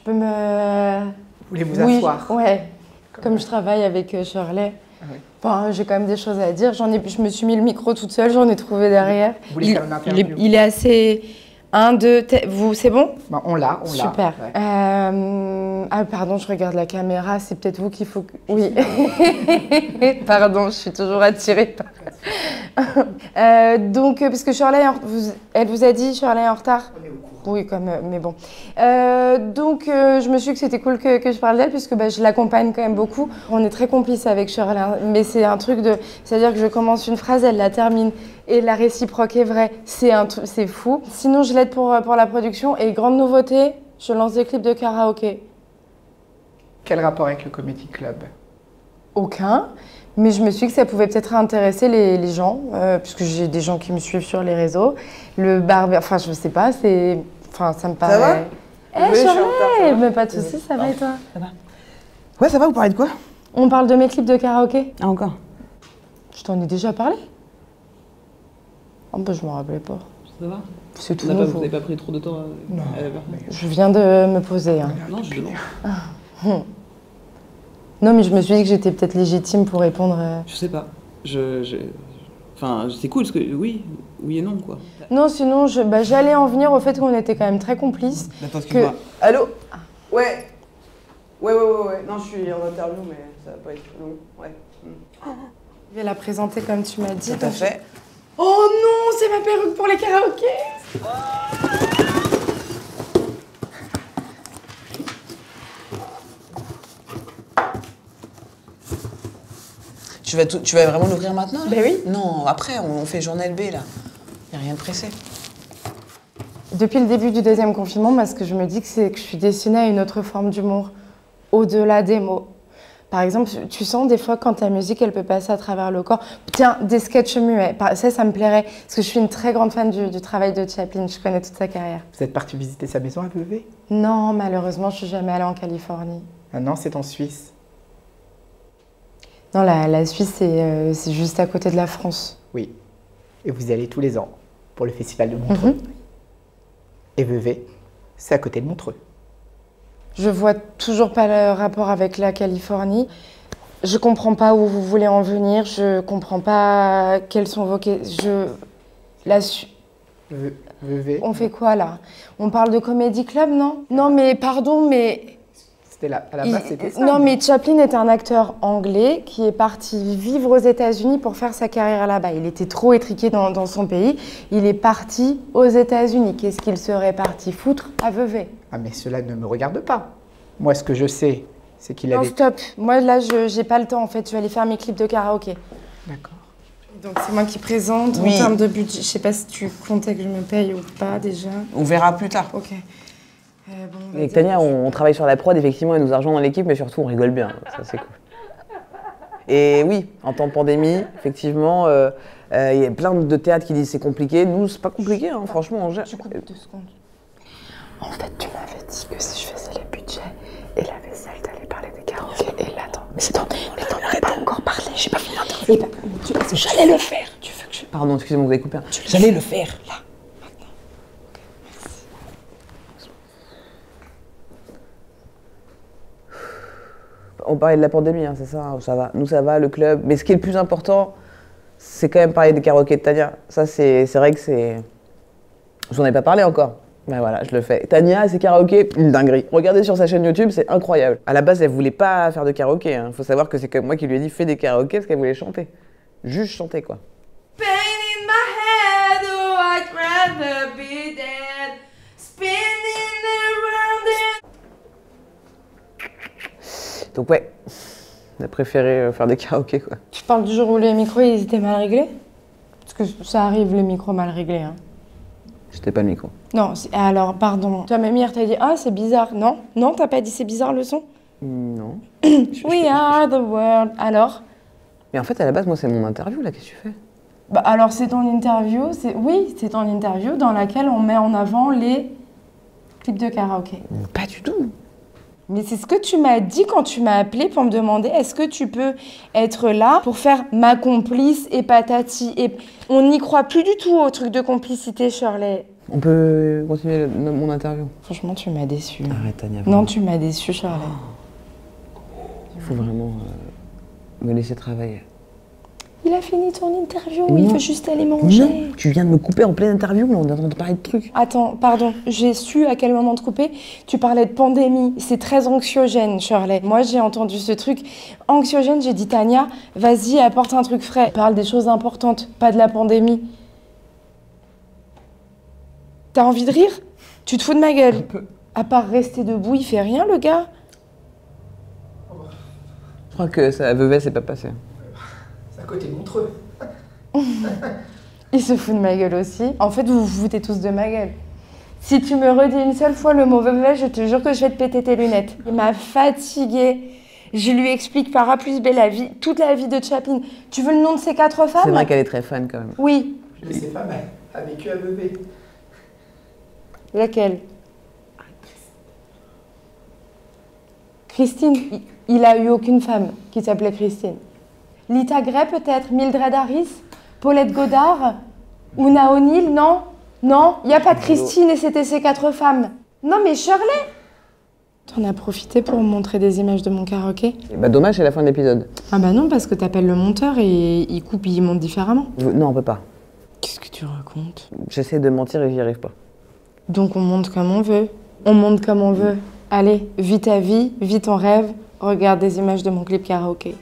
Je peux me. Vous voulez vous oui, asseoir Ouais. Comme je travaille avec euh, Shirley. Ah oui. Bon, j'ai quand même des choses à dire. J'en ai, je me suis mis le micro toute seule, j'en ai trouvé derrière. Vous voulez il, faire une il est, interview il est assez. Un, deux, vous, c'est bon? Bah, On l'a, on l'a. Super. Ouais. Euh, ah, pardon, je regarde la caméra, c'est peut-être vous qu'il faut que. Oui. pardon, je suis toujours attirée par. Euh, donc, euh, parce que Shirley, vous- elle vous a dit, Shirley est en retard? On est au courant. Oui, comme, euh, mais bon. Euh, donc, euh, je me suis dit que c'était cool que, que je parle d'elle, puisque bah, je l'accompagne quand même beaucoup. On est très complices avec Shirley, hein, mais c'est un truc de. C'est-à-dire que je commence une phrase, elle la termine, et la réciproque est vraie. C'est un c'est fou. Sinon, je l'aide pour, pour la production, et grande nouveauté, je lance des clips de karaoké. Quel rapport avec le Comedy Club? Aucun. Mais je me suis dit que ça pouvait peut-être intéresser les, les gens, euh, puisque j'ai des gens qui me suivent sur les réseaux. Le barbe, enfin, je sais pas, c'est. Enfin, ça me paraît. va Eh, Oui, Shirley, retard, ça va mais pas de soucis, ça va et toi Ouais, ça va, vous parlez de quoi On parle de mes clips de karaoké Ah, encore Je t'en ai déjà parlé Oh bah je m'en rappelais pas. Ça va C'est tout Vous n'avez pas, vous nouveau. avez pas pris trop de temps à, Non. à la Je viens de me poser. hein. Non, je demande. Non mais je me suis dit que j'étais peut-être légitime pour répondre. euh. Je sais pas. Je, je- Enfin, c'est cool parce que oui, oui et non quoi. Non sinon je- bah, j'allais en venir au fait qu'on était quand même très complices. Attends, excuse-moi. Allô? Ouais. Ouais, ouais, ouais, ouais. Non, je suis en interview, mais ça va pas être long. Ouais. Je vais la présenter comme tu m'as dit. Tout à fait. Oh non, c'est ma perruque pour les karaokés Tu vas, tu vas vraiment l'ouvrir maintenant là Ben oui. Non, après, on, on fait journal B là. Y a rien de pressé. Depuis le début du deuxième confinement, moi, ce que je me dis, que c'est que je suis destinée à une autre forme d'humour, au-delà des mots. Par exemple, tu sens des fois quand ta musique, elle peut passer à travers le corps. Tiens, des sketchs muets, ça, ça me plairait. Parce que je suis une très grande fan du, du travail de Chaplin, je connais toute sa carrière. Vous êtes parti visiter sa maison à Vevey? Non, malheureusement, je suis jamais allée en Californie. Ah non, c'est en Suisse. Non, la, la Suisse, c'est euh, juste à côté de la France. Oui. Et vous y allez tous les ans pour le festival de Montreux. Mhm. Et Vevey, c'est à côté de Montreux. Je vois toujours pas le rapport avec la Californie. Je comprends pas où vous voulez en venir. Je comprends pas quels sont vos que- je la Su- Ve- Vevey, on fait quoi là? On parle de comédie club, non? Non, mais pardon, mais c'était. À la il- base, c'était ça. non, mais Chaplin est un acteur anglais qui est parti vivre aux États-Unis pour faire sa carrière là-bas. Il était trop étriqué dans, dans son pays. Il est parti aux États-Unis. Qu'est-ce qu'il serait parti foutre à Vevey? Ah, mais cela ne me regarde pas. Moi, ce que je sais, c'est qu'il Non, avait. stop. Moi, là, je j'ai pas le temps, en fait. Je vais aller faire mes clips de karaoké. D'accord. Donc, c'est moi qui présente. Oui. En termes de budget, je sais pas si tu comptais que je me paye ou pas, déjà. On verra plus tard. Ok. Euh, bon, on va Avec Tania, on, on travaille sur la prod, effectivement, elle nous a rejoint dans l'équipe, mais surtout, on rigole bien. Ça, c'est cool. Et oui, en temps de pandémie, effectivement, euh, euh, il y a plein de théâtres qui disent c'est compliqué. Nous, c'est pas compliqué, hein, franchement, on gère. Je coupe deux secondes. En fait, tu m'avais dit que si je faisais les budgets et la vaisselle, t'allais parler des karaokés. Et là, attends, mais attends, mais attends, on n'a pas encore parlé, j'ai pas fini l'interview. J'allais le faire. Tu veux que je... Pardon, excusez-moi, vous avez coupé. un- J'allais le faire. On parlait de la pandémie, hein, c'est ça, hein, ça va. Nous, ça va, le club. Mais ce qui est le plus important, c'est quand même parler des karaokés de Tania. Ça, c'est vrai que c'est. Je vous en ai pas parlé encore. Ben voilà, je le fais. Tania, ses karaokés, une dinguerie. Regardez sur sa chaîne YouTube, c'est incroyable. À la base, elle voulait pas faire de karaoké. Il faut savoir que c'est comme moi qui lui ai dit fais des karaokés parce qu'elle voulait chanter. Juste chanter, quoi. Donc, ouais, on a préféré euh, faire des karaokés, quoi. Tu parles du jour où les micros ils étaient mal réglés? Parce que ça arrive, les micros mal réglés. Hein. C'était pas le micro. Non, alors, pardon. Toi, même hier, t'as dit Ah, c'est bizarre. Non? Non, t'as pas dit c'est bizarre le son? Non. We are the world. Alors? Mais en fait, à la base, moi, c'est mon interview, là, qu'est-ce que tu fais Bah, alors, c'est ton interview. c'est Oui, c'est ton interview dans laquelle on met en avant les clips de karaoké. Pas du tout. Mais c'est ce que tu m'as dit quand tu m'as appelé pour me demander est-ce que tu peux être là pour faire ma complice et patati. Et on n'y croit plus du tout au truc de complicité, Shirley. On peut continuer mon interview Franchement, tu m'as déçu. Arrête, Tania. Non, tu m'as déçu, Charlotte. Il faut vraiment euh, me laisser travailler. Il a fini ton interview, Non. il veut juste aller manger. Non, tu viens de me couper en pleine interview, là, on est en train de parler de trucs. Attends, pardon, j'ai su à quel moment te couper. Tu parlais de pandémie, c'est très anxiogène, Shirley. Moi, j'ai entendu ce truc anxiogène, j'ai dit Tania, vas-y, apporte un truc frais. Parle des choses importantes, pas de la pandémie. T'as envie de rire? Tu te fous de ma gueule À part rester debout, il fait rien, le gars? Je crois que ça, Vevey, c'est pas passé. Côté Montreux. Il se fout de ma gueule aussi. En fait, vous vous foutez tous de ma gueule. Si tu me redis une seule fois le mot veuvelle, je te jure que je vais te péter tes lunettes. Il m'a fatiguée. Je lui explique par A plus B la vie, toute la vie de Chaplin. Tu veux le nom de ces quatre femmes? C'est vrai qu'elle est très fan quand même. Oui. Mais c'est pas mal. A vécu à Vevey. Laquelle? Christine. Il- Il a eu aucune femme qui s'appelait Christine. Lita Gray peut-être? Mildred Harris? Paulette Godard? Una O'Neill Non Non Il n'y a pas de Christine et c'était ces quatre femmes. Non mais Shirley T'en as profité pour me montrer des images de mon karaoké? Et bah dommage, c'est la fin de l'épisode. Ah bah non parce que t'appelles le monteur et il coupe, il monte différemment. Non, on peut pas. Qu'est-ce que tu racontes? J'essaie de mentir et j'y arrive pas. Donc on monte comme on veut. On monte comme on veut. Allez, vis ta vie, vis ton rêve. Regarde des images de mon clip karaoké.